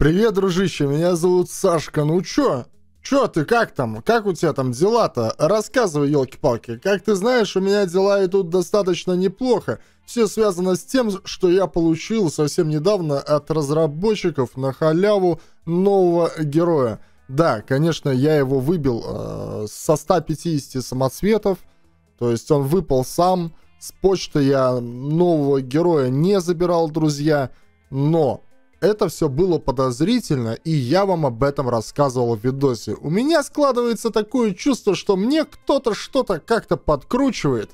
Привет, дружище, меня зовут Сашка. Ну чё? Чё ты, как там? Как у тебя там дела-то? Рассказывай, елки-палки. Как ты знаешь, у меня дела идут достаточно неплохо. Все связано с тем, что я получил совсем недавно от разработчиков на халяву нового героя. Да, конечно, я его выбил э, со 150 самоцветов. То есть он выпал сам. С почты я нового героя не забирал, друзья. Но это все было подозрительно, и я вам об этом рассказывал в видосе. У меня складывается такое чувство, что мне кто-то что-то как-то подкручивает.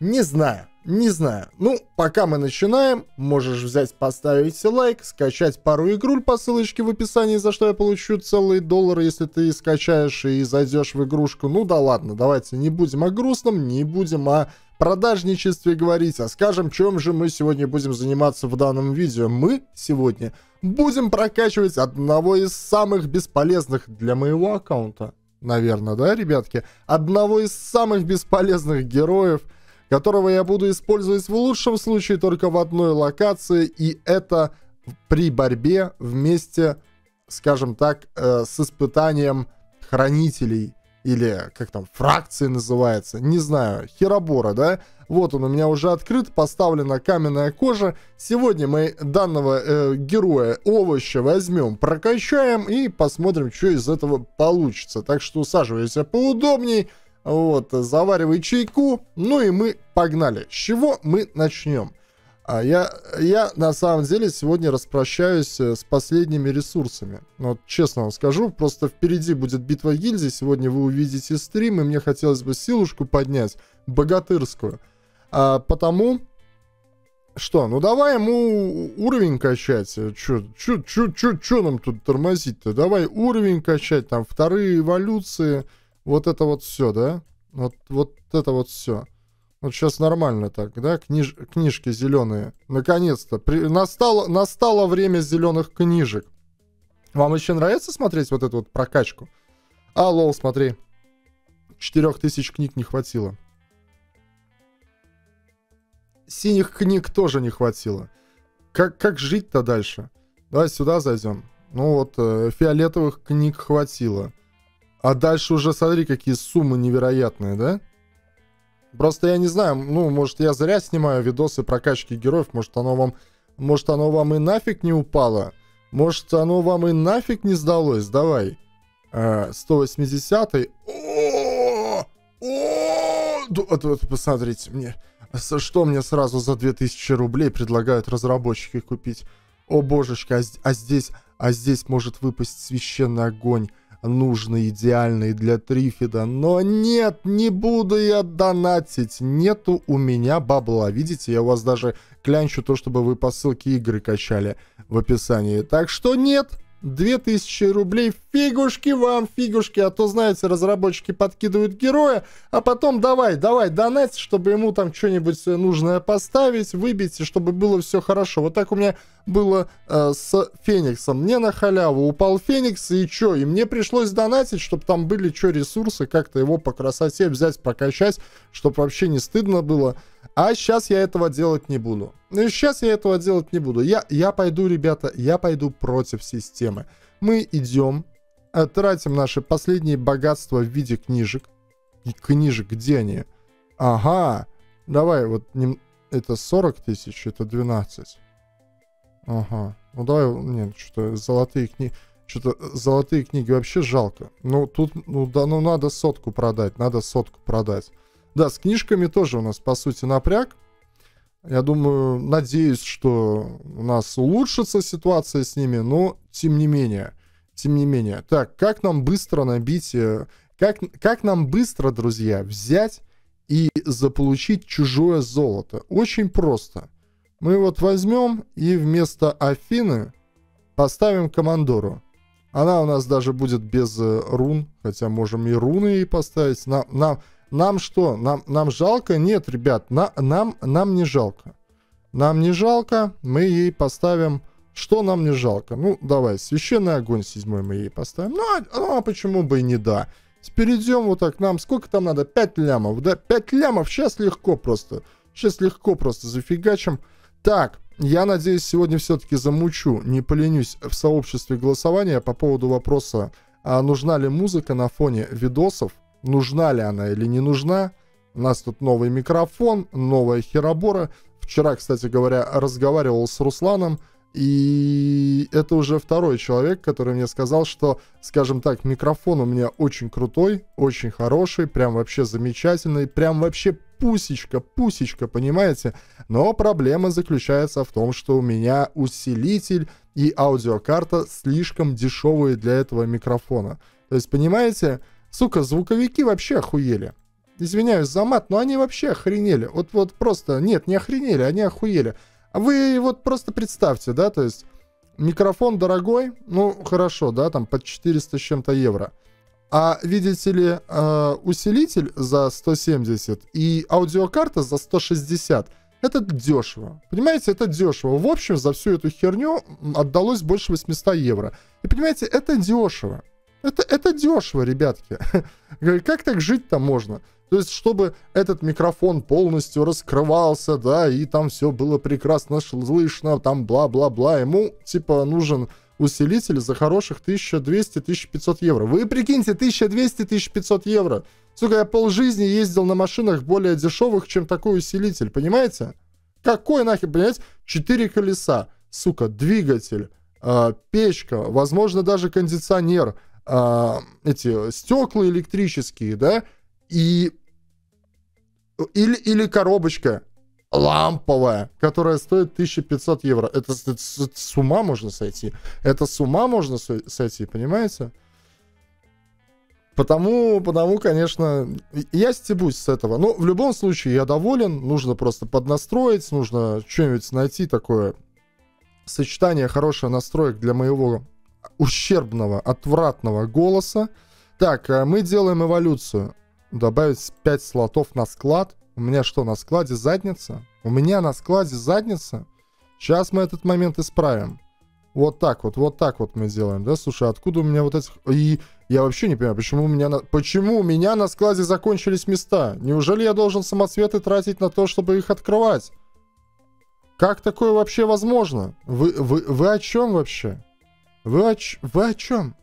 Не знаю, не знаю. Ну, пока мы начинаем, можешь взять, поставить лайк, скачать пару игруль по ссылочке в описании, за что я получу целые доллары, если ты скачаешь и зайдешь в игрушку. Ну да ладно, давайте не будем о грустном, не будем о продажничестве говорить, а скажем, чем же мы сегодня будем заниматься в данном видео. Мы сегодня будем прокачивать одного из самых бесполезных для моего аккаунта, наверное, да, ребятки? Одного из самых бесполезных героев, которого я буду использовать в лучшем случае только в одной локации, и это при борьбе вместе, скажем так, э, с испытанием хранителей или как там, фракции называется, не знаю, херобора, да? Вот он у меня уже открыт, поставлена каменная кожа. Сегодня мы данного э, героя овоща возьмем, прокачаем и посмотрим, что из этого получится. Так что усаживайся поудобней, вот, заваривай чайку, ну и мы погнали. С чего мы начнем? А я, я на самом деле сегодня распрощаюсь э, с последними ресурсами. Вот честно вам скажу, просто впереди будет битва гильдии. Сегодня вы увидите стрим, и мне хотелось бы силушку поднять, богатырскую. А, потому что, ну давай ему уровень качать. Чё, чё, чё, чё, чё нам тут тормозить-то? Давай уровень качать, там вторые эволюции. Вот это вот все, да? Вот, вот это вот все. Вот сейчас нормально так, да? Книж... Книжки зеленые. Наконец-то. При... Настало... Настало время зеленых книжек. Вам еще нравится смотреть вот эту вот прокачку? А, лол, смотри. Четырех тысяч книг не хватило. Синих книг тоже не хватило. Как, как жить-то дальше? Давай сюда зайдем. Ну вот, э, фиолетовых книг хватило. А дальше уже смотри, какие суммы невероятные, да? Просто я не знаю, ну, может, я зря снимаю видосы прокачки героев, может, оно вам, может, оно вам и нафиг не упало, может, оно вам и нафиг не сдалось, давай. Э, 180-й. О, о, посмотрите мне, что мне сразу за 2000 рублей предлагают разработчики купить. О, божечка, а, а здесь, а здесь может выпасть священный огонь нужный, идеальный для Трифида. Но нет, не буду я донатить. Нету у меня бабла. Видите, я у вас даже клянчу то, чтобы вы по ссылке игры качали в описании. Так что нет, 2000 рублей, фигушки вам, фигушки, а то, знаете, разработчики подкидывают героя, а потом давай, давай, донать, чтобы ему там что-нибудь нужное поставить, выбить, и чтобы было все хорошо. Вот так у меня было э, с Фениксом. Мне на халяву упал Феникс, и что? И мне пришлось донатить, чтобы там были что ресурсы, как-то его по красоте взять, покачать, чтобы вообще не стыдно было. А сейчас я этого делать не буду. Ну, сейчас я этого делать не буду. Я, я пойду, ребята, я пойду против системы. Мы идем, э, тратим наши последние богатства в виде книжек. И книжек, где они? Ага, давай, вот не, это 40 тысяч, это 12. Ага, ну давай, нет, что-то золотые книги. Что-то золотые книги вообще жалко. Ну, тут, ну да, ну надо сотку продать, надо сотку продать. Да, с книжками тоже у нас, по сути, напряг. Я думаю, надеюсь, что у нас улучшится ситуация с ними, но тем не менее, тем не менее. Так, как нам быстро набить, э, как, как нам быстро, друзья, взять и заполучить чужое золото? Очень просто. Мы вот возьмем и вместо Афины поставим командору. Она у нас даже будет без э, рун, хотя можем и руны ей поставить. Нам, нам, нам что? Нам, нам жалко? Нет, ребят, на, нам, нам не жалко. Нам не жалко, мы ей поставим... Что нам не жалко? Ну, давай, священный огонь седьмой мы ей поставим. Ну, а, ну, а почему бы и не да? Теперь идем вот так, нам сколько там надо? 5 лямов, да? 5 лямов, сейчас легко просто. Сейчас легко просто зафигачим. Так, я надеюсь, сегодня все-таки замучу, не поленюсь в сообществе голосования по поводу вопроса, а нужна ли музыка на фоне видосов, нужна ли она или не нужна. У нас тут новый микрофон, новая херобора. Вчера, кстати говоря, разговаривал с Русланом, и это уже второй человек, который мне сказал, что, скажем так, микрофон у меня очень крутой, очень хороший, прям вообще замечательный, прям вообще пусечка, пусечка, понимаете? Но проблема заключается в том, что у меня усилитель и аудиокарта слишком дешевые для этого микрофона. То есть, понимаете, сука, звуковики вообще охуели. Извиняюсь за мат, но они вообще охренели. Вот, вот просто, нет, не охренели, они охуели. А вы вот просто представьте, да, то есть микрофон дорогой, ну хорошо, да, там под 400 с чем-то евро. А видите ли, э, усилитель за 170 и аудиокарта за 160 это дешево. Понимаете, это дешево. В общем, за всю эту херню отдалось больше 800 евро. И понимаете, это дешево. Это, это дешево, ребятки. как так жить-то можно? То есть, чтобы этот микрофон полностью раскрывался, да, и там все было прекрасно слышно, там бла-бла-бла, ему, типа, нужен усилитель за хороших 1200-1500 евро. Вы прикиньте, 1200-1500 евро. Сука, я полжизни ездил на машинах более дешевых, чем такой усилитель, понимаете? Какой нахер, понимаете? Четыре колеса, сука, двигатель, э, печка, возможно, даже кондиционер, э, эти стекла электрические, да, и или, или коробочка ламповая, которая стоит 1500 евро. Это, это, это с ума можно сойти. Это с ума можно сойти, понимаете? Потому, потому, конечно, я стебусь с этого. Но в любом случае я доволен. Нужно просто поднастроить, нужно что-нибудь найти такое сочетание хорошего настроек для моего ущербного, отвратного голоса. Так, э, мы делаем эволюцию. Добавить 5 слотов на склад. У меня что, на складе задница? У меня на складе задница? Сейчас мы этот момент исправим. Вот так вот, вот так вот мы делаем, да? Слушай, откуда у меня вот этих... И я вообще не понимаю, почему у меня на... Почему у меня на складе закончились места? Неужели я должен самоцветы тратить на то, чтобы их открывать? Как такое вообще возможно? Вы, вы, вы о чем вообще? Вы о, вы о чем?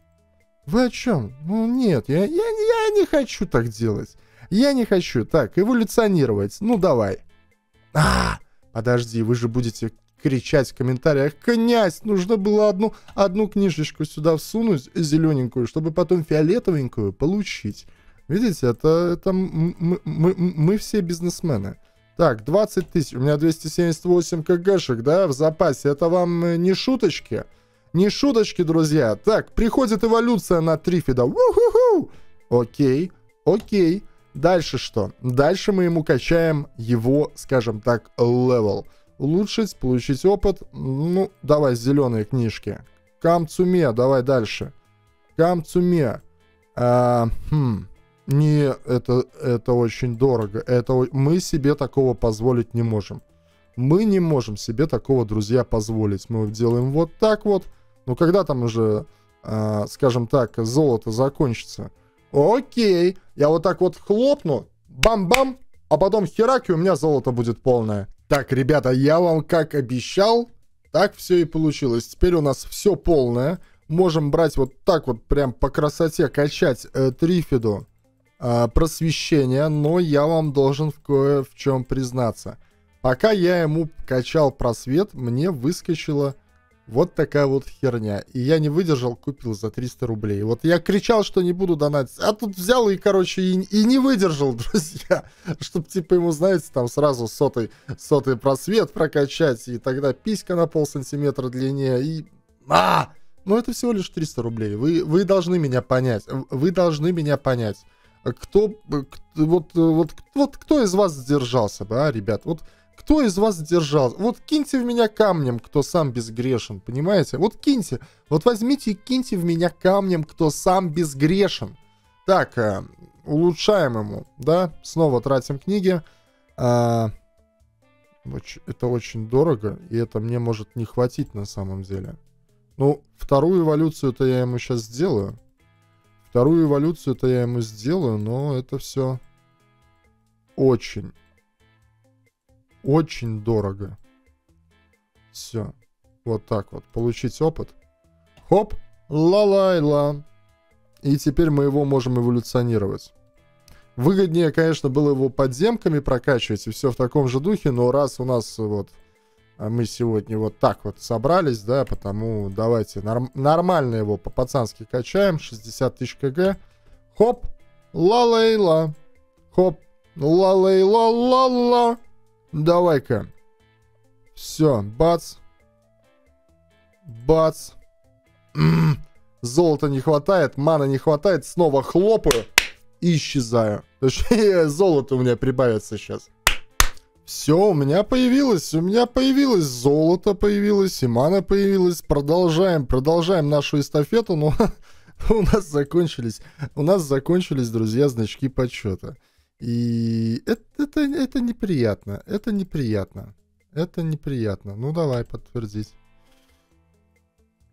Вы о чем? Ну нет, я, я, я не хочу так делать. Я не хочу. Так, эволюционировать. Ну, давай. А, подожди, вы же будете кричать в комментариях, князь, нужно было одну, одну книжечку сюда всунуть, зелененькую, чтобы потом фиолетовенькую получить. Видите, это, это мы, мы, мы все бизнесмены. Так, 20 тысяч, у меня 278 кгшек, да, в запасе. Это вам э, не шуточки? Не шуточки, друзья. Так, приходит эволюция на Трифида. У-ху-ху! Окей, окей. Дальше что? Дальше мы ему качаем его, скажем так, левел. Улучшить, получить опыт. Ну, давай, зеленые книжки. Камцуме, давай дальше. Камцуме. А, хм, не, это, это очень дорого. Это, мы себе такого позволить не можем. Мы не можем себе такого, друзья, позволить. Мы делаем вот так вот. Ну, когда там уже, а, скажем так, золото закончится? Окей, я вот так вот хлопну, бам-бам, а потом хераки, у меня золото будет полное. Так, ребята, я вам как обещал, так все и получилось. Теперь у нас все полное. Можем брать вот так вот прям по красоте, качать э, Трифиду э, просвещение, но я вам должен в кое в чем признаться. Пока я ему качал просвет, мне выскочило вот такая вот херня. И я не выдержал, купил за 300 рублей. Вот я кричал, что не буду донатить. А тут взял и, короче, и, и не выдержал, друзья. Чтоб, типа, ему, знаете, там сразу сотый, сотый просвет прокачать. И тогда писька на пол сантиметра длиннее. И... А! Ну, это всего лишь 300 рублей. Вы, вы должны меня понять. Вы должны меня понять. Кто, вот, вот, вот кто из вас сдержался бы, а, ребят? Вот кто из вас сдержал? Вот киньте в меня камнем, кто сам безгрешен, понимаете? Вот киньте, вот возьмите и киньте в меня камнем, кто сам безгрешен. Так, э, улучшаем ему, да? Снова тратим книги. А, это очень дорого, и это мне может не хватить на самом деле. Ну, вторую эволюцию-то я ему сейчас сделаю. Вторую эволюцию-то я ему сделаю, но это все очень очень дорого. Все. Вот так вот. Получить опыт. Хоп. Ла-лай-ла. И теперь мы его можем эволюционировать. Выгоднее, конечно, было его подземками прокачивать и все в таком же духе, но раз у нас вот а мы сегодня вот так вот собрались, да, потому давайте норм нормально его по-пацански качаем, 60 тысяч кг, хоп, ла-лейла, хоп, ла-лейла-ла-ла, давай-ка, все, бац, бац, золота не хватает, мана не хватает, снова хлопаю и исчезаю. Золото у меня прибавится сейчас. Все, у меня появилось, у меня появилось золото появилось, и мана появилась. Продолжаем, продолжаем нашу эстафету, но у нас закончились, у нас закончились, друзья, значки почета. И это, это, это неприятно, это неприятно, это неприятно. Ну, давай подтвердить.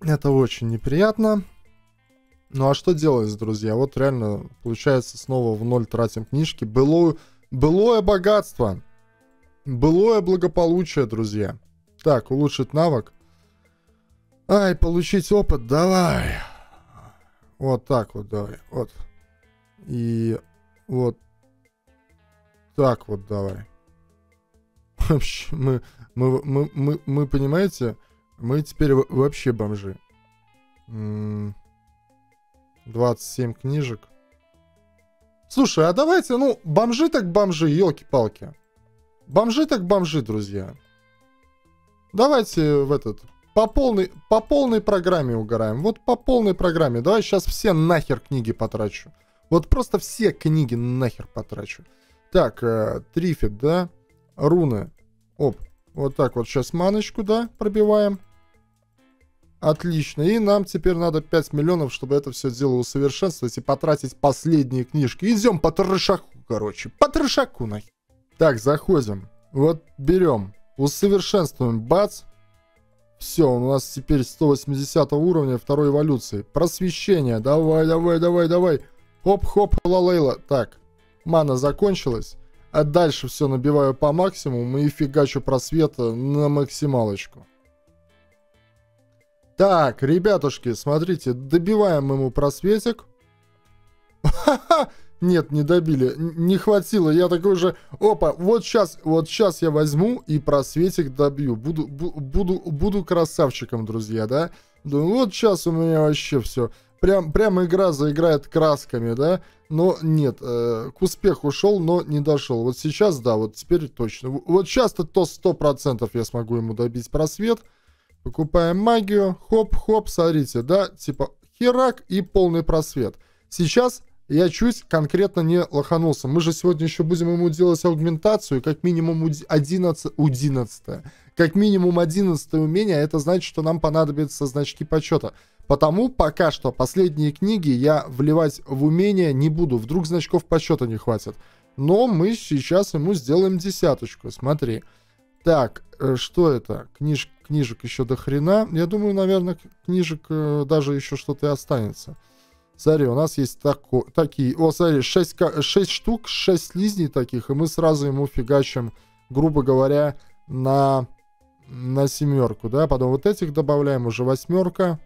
Это очень неприятно. Ну, а что делать, друзья? Вот реально, получается, снова в ноль тратим книжки. Былое, былое богатство. Былое благополучие, друзья. Так, улучшить навык. Ай, получить опыт, давай. Вот так вот, давай. Вот. И вот так вот давай. Вообще, мы, мы, мы, мы, мы, понимаете, мы теперь вообще бомжи. 27 книжек. Слушай, а давайте, ну, бомжи так бомжи, елки-палки. Бомжи так бомжи, друзья. Давайте в этот... По полной, по полной программе угораем. Вот по полной программе. Давай сейчас все нахер книги потрачу. Вот просто все книги нахер потрачу. Так, э, трифит, да? Руны. Оп. Вот так вот сейчас маночку, да, пробиваем. Отлично. И нам теперь надо 5 миллионов, чтобы это все дело усовершенствовать и потратить последние книжки. Идем по трешаку, короче. По трешаку, нахер. Так, заходим. Вот берем, усовершенствуем, бац. Все, у нас теперь 180 уровня второй эволюции. Просвещение, давай, давай, давай, давай. Хоп-хоп, лалейла. Так, мана закончилась. А дальше все набиваю по максимуму и фигачу просвета на максималочку. Так, ребятушки, смотрите, добиваем ему просветик. Ха-ха! Нет, не добили. Не хватило. Я такой же... Опа, вот сейчас, вот сейчас я возьму и просветик добью. Буду, буду, буду красавчиком, друзья, да? Думаю, вот сейчас у меня вообще все. Прям, прям игра заиграет красками, да? Но нет, э, к успеху шел, но не дошел. Вот сейчас, да, вот теперь точно. Вот сейчас-то то сто процентов я смогу ему добить просвет. Покупаем магию. Хоп-хоп, смотрите, да? Типа херак и полный просвет. Сейчас я чуть конкретно не лоханулся. Мы же сегодня еще будем ему делать аугментацию, как минимум 11, 11 как минимум 11 умение, это значит, что нам понадобятся значки почета. Потому пока что последние книги я вливать в умение не буду, вдруг значков почета не хватит. Но мы сейчас ему сделаем десяточку, смотри. Так, э, что это? Книж, книжек еще до хрена. Я думаю, наверное, книжек э, даже еще что-то и останется. Смотри, у нас есть тако, такие... О, смотри, 6, 6 штук, 6 слизней таких, и мы сразу ему фигачим, грубо говоря, на, на семерку, да? Потом вот этих добавляем, уже восьмерка.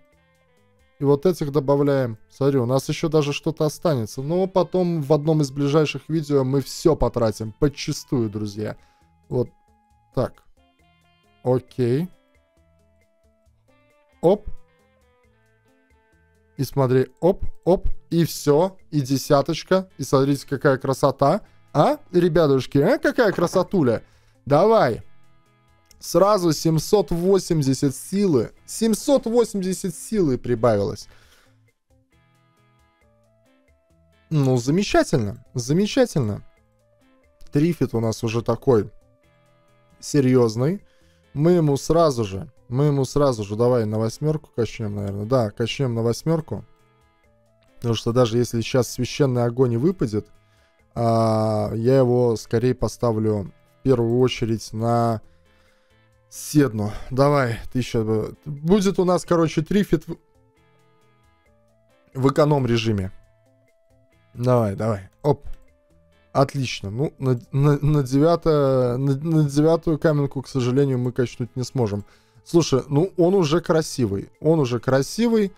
И вот этих добавляем. Смотри, у нас еще даже что-то останется. Но потом в одном из ближайших видео мы все потратим. Подчистую, друзья. Вот так. Окей. Оп. И смотри, оп, оп, и все, и десяточка. И смотрите, какая красота. А, ребятушки, а какая красотуля. Давай. Сразу 780 силы. 780 силы прибавилось. Ну, замечательно, замечательно. Трифит у нас уже такой серьезный. Мы ему сразу же мы ему сразу же давай на восьмерку качнем, наверное. Да, качнем на восьмерку. Потому что даже если сейчас священный огонь и выпадет, а, я его скорее поставлю в первую очередь на Седну. Давай, тысяча. Будет у нас, короче, трифит в, в эконом режиме. Давай, давай. Оп. Отлично. Ну, на, на, на, девятое, на, на девятую каменку, к сожалению, мы качнуть не сможем. Слушай, ну он уже красивый. Он уже красивый.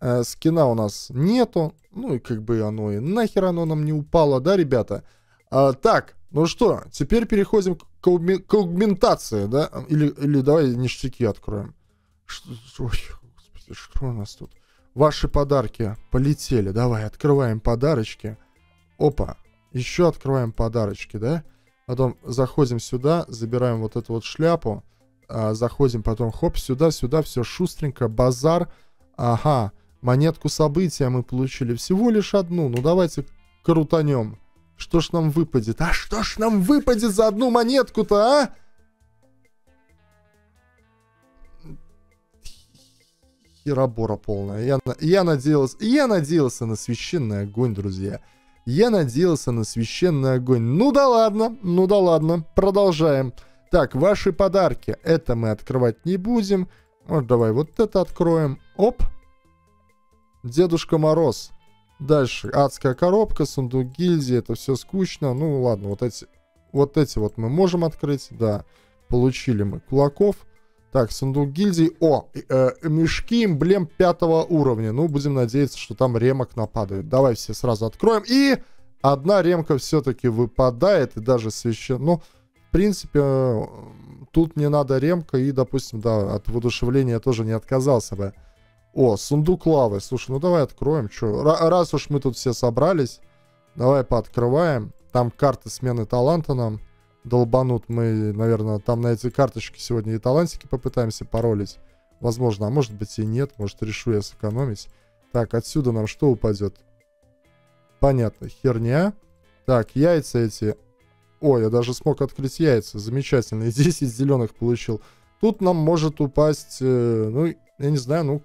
Э, скина у нас нету. Ну и как бы оно и нахер оно нам не упало, да, ребята? А, так, ну что, теперь переходим к, аугмен- к аугментации, да? Или, или давай ништяки откроем. Что, ой, господи, что у нас тут? Ваши подарки полетели. Давай, открываем подарочки. Опа, еще открываем подарочки, да? Потом заходим сюда, забираем вот эту вот шляпу. А, заходим потом, хоп, сюда, сюда, все шустренько, базар. Ага, монетку события мы получили всего лишь одну. Ну давайте крутанем. Что ж нам выпадет? А что ж нам выпадет за одну монетку-то, а? Херобора полная. Я, я надеялся, я надеялся на священный огонь, друзья. Я надеялся на священный огонь. Ну да ладно, ну да ладно. Продолжаем. Так, ваши подарки. Это мы открывать не будем. Вот давай вот это откроем. Оп. Дедушка Мороз. Дальше адская коробка, сундук гильдии, это все скучно. Ну ладно, вот эти, вот эти вот мы можем открыть, да. Получили мы кулаков. Так, сундук гильдии. О, э, мешки эмблем пятого уровня. Ну, будем надеяться, что там ремок нападает. Давай все сразу откроем. И одна ремка все-таки выпадает, и даже священ... Ну, в принципе, э, тут не надо ремка, и, допустим, да, от воодушевления тоже не отказался бы. О, сундук лавы. Слушай, ну давай откроем. Чё? Раз уж мы тут все собрались, давай пооткрываем. Там карты смены таланта нам долбанут. Мы, наверное, там на эти карточки сегодня и талантики попытаемся паролить. Возможно, а может быть и нет. Может, решу я сэкономить. Так, отсюда нам что упадет? Понятно, херня. Так, яйца эти. Ой, я даже смог открыть яйца. Замечательно. И 10 зеленых получил. Тут нам может упасть, э, ну, я не знаю, ну,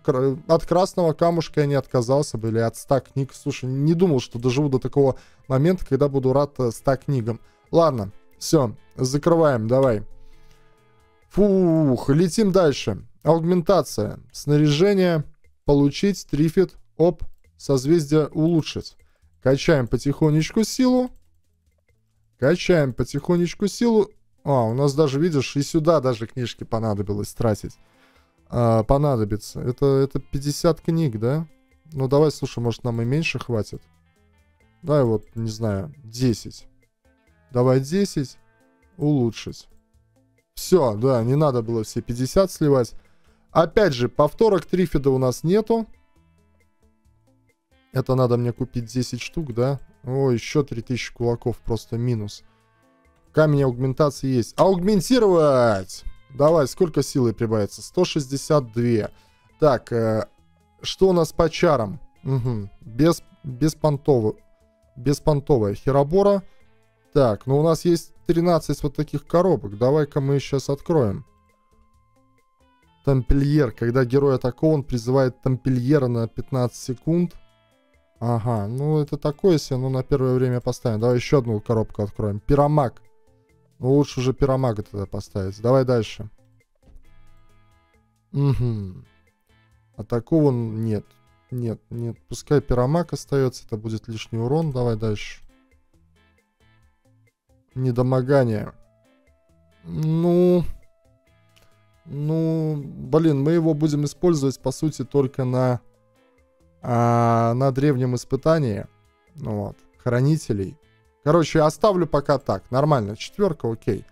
от красного камушка я не отказался бы, или от 100 книг. Слушай, не думал, что доживу до такого момента, когда буду рад 100 э, книгам. Ладно, все, закрываем, давай. Фух, летим дальше. Аугментация. Снаряжение. Получить. Трифит. Оп. Созвездие улучшить. Качаем потихонечку силу. Качаем потихонечку силу. А, у нас даже, видишь, и сюда даже книжки понадобилось тратить а, понадобится. Это, это 50 книг, да? Ну, давай, слушай, может, нам и меньше хватит? Давай вот, не знаю, 10. Давай 10. Улучшить. Все, да, не надо было все 50 сливать. Опять же, повторок трифида у нас нету. Это надо мне купить 10 штук, да? О, еще 3000 кулаков, просто минус. Камень аугментации есть. Аугментировать! Давай, сколько силы прибавится? 162. Так, э, что у нас по чарам? Угу. Без, беспонтовый. Беспонтовая херобора. Так, ну у нас есть 13 вот таких коробок. Давай-ка мы сейчас откроем. Тампельер. Когда герой атакован, призывает тампельера на 15 секунд. Ага, ну это такое себе, ну на первое время поставим. Давай еще одну коробку откроем. Пиромаг. Ну, лучше уже пиромага тогда поставить. Давай дальше. Угу. Такого нет. Нет, нет. Пускай пиромаг остается. Это будет лишний урон. Давай дальше. Недомогание. Ну... Ну, блин, мы его будем использовать, по сути, только на, а, на древнем испытании. Ну вот, хранителей. Короче, оставлю пока так. Нормально. Четверка, окей.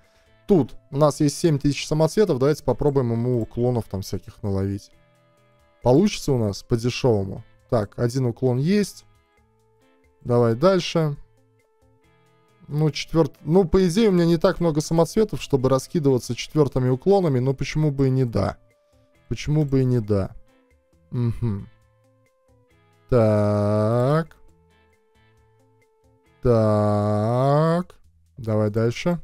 Тут у нас есть 7000 самоцветов. Давайте попробуем ему уклонов там всяких наловить. Получится у нас по-дешевому. Так, один уклон есть. Давай дальше. Ну, четверт... Ну, по идее, у меня не так много самоцветов, чтобы раскидываться четвертыми уклонами, но почему бы и не да? Почему бы и не да? Угу. Так. Так. Давай дальше.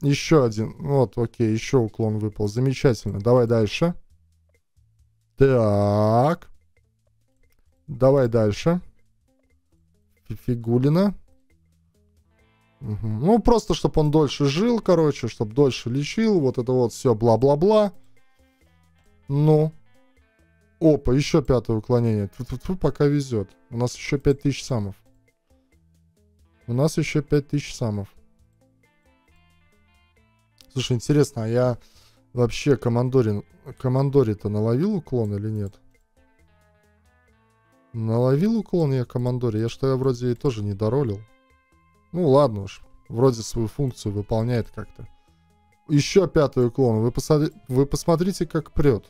Еще один. Вот, окей, еще уклон выпал. Замечательно. Давай дальше. Так. Давай дальше. Фигулина. Угу. Ну, просто, чтобы он дольше жил, короче, чтобы дольше лечил. Вот это вот все бла-бла-бла. Ну. Опа, еще пятое уклонение. Тут, пока везет. У нас еще 5000 самов. У нас еще 5000 самов. Слушай, интересно, а я Вообще, командори, командори-то наловил уклон или нет? Наловил уклон я командоре? Я что, я вроде и тоже не доролил. Ну ладно уж, вроде свою функцию выполняет как-то. Еще пятый уклон. Вы, посмотри, вы посмотрите, как прет.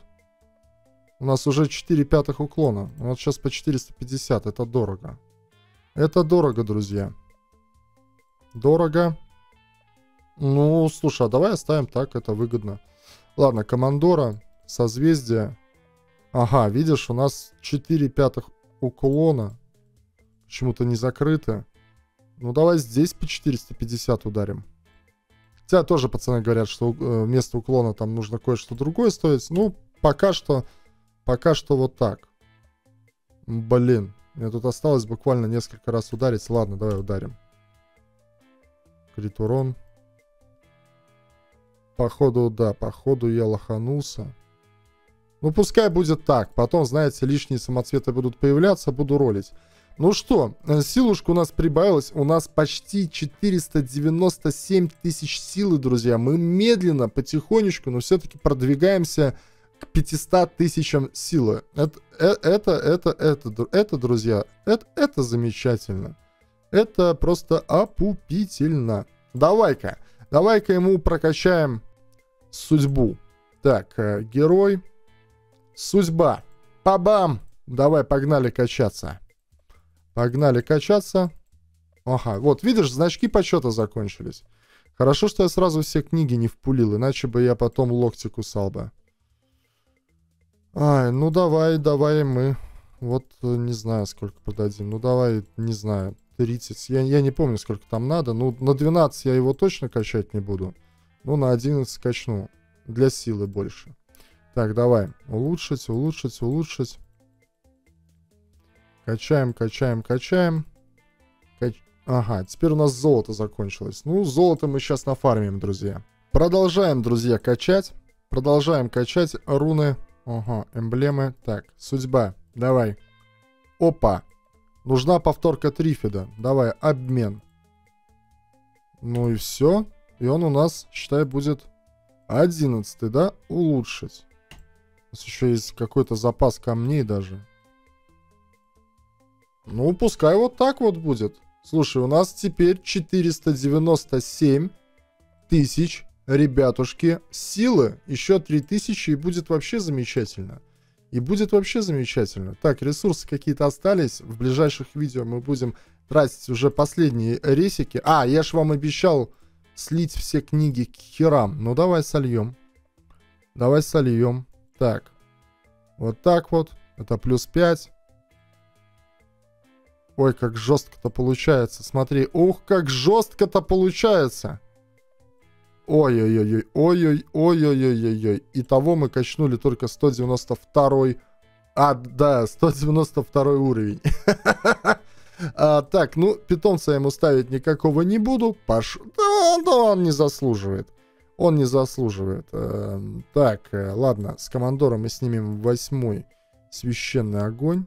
У нас уже 4 пятых уклона. Вот сейчас по 450. Это дорого. Это дорого, друзья. Дорого. Ну, слушай, а давай оставим так, это выгодно. Ладно, командора, созвездие. Ага, видишь, у нас 4 пятых уклона. Почему-то не закрыто. Ну, давай здесь по 450 ударим. Хотя тоже пацаны говорят, что э, вместо уклона там нужно кое-что другое стоить. Ну, пока что, пока что вот так. Блин, мне тут осталось буквально несколько раз ударить. Ладно, давай ударим. Крит урон. Походу, да, походу я лоханулся. Ну, пускай будет так. Потом, знаете, лишние самоцветы будут появляться, буду ролить. Ну что, э, силушка у нас прибавилась. У нас почти 497 тысяч силы, друзья. Мы медленно, потихонечку, но все-таки продвигаемся к 500 тысячам силы. Это, э, это, это, это, это, друзья, это, это замечательно. Это просто опупительно. Давай-ка, давай-ка ему прокачаем судьбу. Так, э, герой. Судьба. Пабам! Давай, погнали качаться. Погнали качаться. Ага, вот, видишь, значки почета закончились. Хорошо, что я сразу все книги не впулил, иначе бы я потом локти кусал бы. Ай, ну давай, давай мы. Вот, э, не знаю, сколько продадим. Ну давай, не знаю, 30. Я, я не помню, сколько там надо. Ну, на 12 я его точно качать не буду. Ну, на 11 качну. Для силы больше. Так, давай. Улучшить, улучшить, улучшить. Качаем, качаем, качаем. Кач... Ага, теперь у нас золото закончилось. Ну, золото мы сейчас нафармим, друзья. Продолжаем, друзья, качать. Продолжаем качать руны. Ага, эмблемы. Так, судьба. Давай. Опа. Нужна повторка Трифида. Давай, обмен. Ну и все. И он у нас, считай, будет 11, да? Улучшить. У нас еще есть какой-то запас камней даже. Ну, пускай вот так вот будет. Слушай, у нас теперь 497 тысяч, ребятушки, силы. Еще 3000 и будет вообще замечательно. И будет вообще замечательно. Так, ресурсы какие-то остались. В ближайших видео мы будем тратить уже последние ресики. А, я ж вам обещал слить все книги к херам. Ну, давай сольем. Давай сольем. Так. Вот так вот. Это плюс 5. Ой, как жестко-то получается. Смотри, ух, как жестко-то получается. Ой-ой-ой, ой-ой-ой-ой-ой-ой. Итого мы качнули только 192 А, да, 192 уровень. а, так, ну, питомца я ему ставить никакого не буду. Паш... Да, он не заслуживает. Он не заслуживает. Э, так, э, ладно, с командором мы снимем восьмой священный огонь.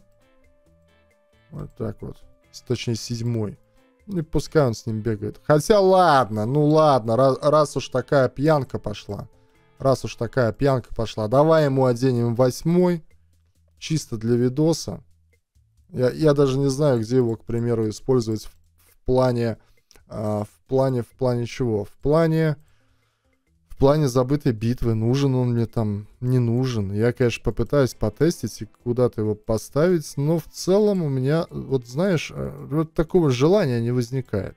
Вот так вот. Точнее, седьмой. И пускай он с ним бегает. Хотя ладно, ну ладно, раз, раз уж такая пьянка пошла. Раз уж такая пьянка пошла. Давай ему оденем восьмой. Чисто для видоса. Я, я даже не знаю, где его, к примеру, использовать в, в плане... Э, в плане, в плане чего? В плане плане забытой битвы, нужен он мне там, не нужен. Я, конечно, попытаюсь потестить и куда-то его поставить, но в целом у меня, вот знаешь, э, вот такого желания не возникает.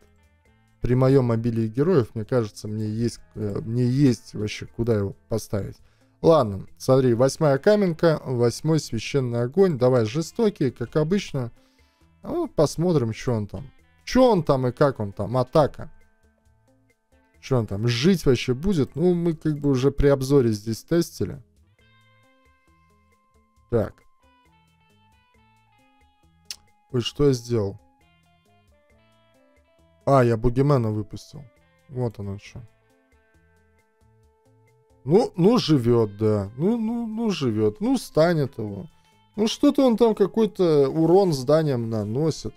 При моем обилии героев, мне кажется, мне есть, э, мне есть вообще куда его поставить. Ладно, смотри, восьмая каменка, восьмой священный огонь. Давай жестокий, как обычно. Ну, посмотрим, что он там. Что он там и как он там. Атака. Что он там, жить вообще будет? Ну, мы как бы уже при обзоре здесь тестили. Так. Ой, что я сделал? А, я Бугимена выпустил. Вот оно что. Ну, ну, живет, да. Ну, ну, ну, живет. Ну, станет его. Ну, что-то он там какой-то урон зданиям наносит.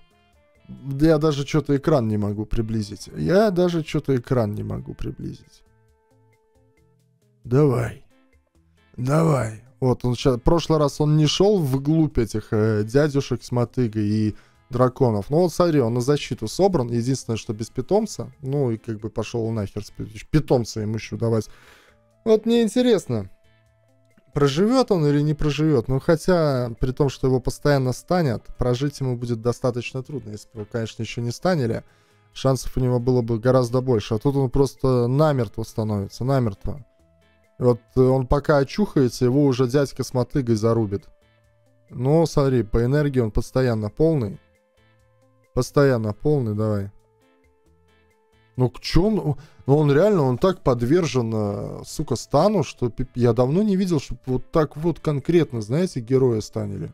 Я даже что-то экран не могу приблизить. Я даже что-то экран не могу приблизить. Давай. Давай. Вот, он сейчас, в прошлый раз он не шел вглубь этих э, дядюшек с мотыгой и драконов. Ну вот смотри, он на защиту собран. Единственное, что без питомца. Ну и как бы пошел нахер с питомца ему еще давать. Вот мне интересно, проживет он или не проживет. Ну хотя, при том, что его постоянно станет, прожить ему будет достаточно трудно. Если бы, конечно, еще не станили, шансов у него было бы гораздо больше. А тут он просто намертво становится, намертво. Вот он пока очухается, его уже дядька с мотыгой зарубит. Но смотри, по энергии он постоянно полный. Постоянно полный, давай. Ну, к чему? Ну, он реально, он так подвержен, э, сука, стану, что я давно не видел, чтобы вот так вот конкретно, знаете, герои станили.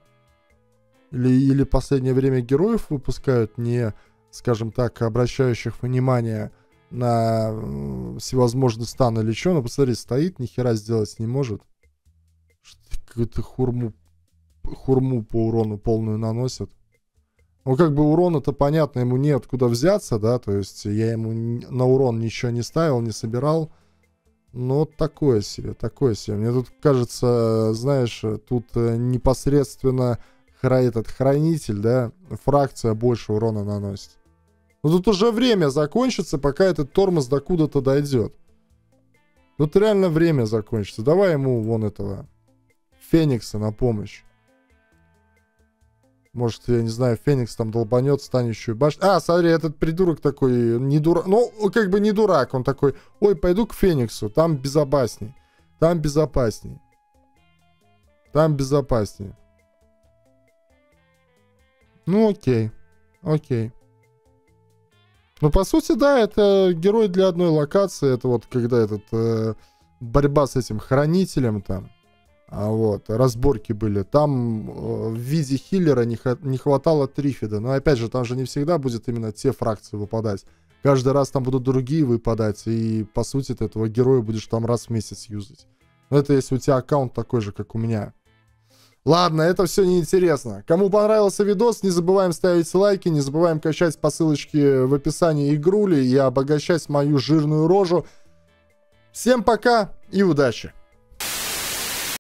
Или, или последнее время героев выпускают не, скажем так, обращающих внимание на всевозможные станы или что. Ну, посмотри, стоит, ни хера сделать не может. Какую-то хурму, хурму по урону полную наносят. Ну, как бы урон это понятно, ему неоткуда взяться, да, то есть я ему на урон ничего не ставил, не собирал. Но такое себе, такое себе. Мне тут кажется, знаешь, тут э, непосредственно этот хранитель, да, фракция больше урона наносит. Ну тут уже время закончится, пока этот тормоз до куда-то дойдет. Тут реально время закончится. Давай ему вон этого Феникса на помощь. Может, я не знаю, Феникс там долбанет станущую башню. А, смотри, этот придурок такой, не дурак. Ну, как бы не дурак. Он такой, ой, пойду к Фениксу, там безопасней. Там безопасней. Там безопаснее. Ну, окей. Окей. Ну, по сути, да, это герой для одной локации. Это вот когда этот э, борьба с этим хранителем там. А вот, разборки были. Там э, в виде хиллера не, не хватало трифида. Но опять же, там же не всегда будет именно те фракции выпадать. Каждый раз там будут другие выпадать. И по сути ты этого героя будешь там раз в месяц юзать. Но это если у тебя аккаунт такой же, как у меня. Ладно, это все неинтересно. Кому понравился видос, не забываем ставить лайки, не забываем качать по ссылочке в описании игрули и обогащать мою жирную рожу. Всем пока и удачи!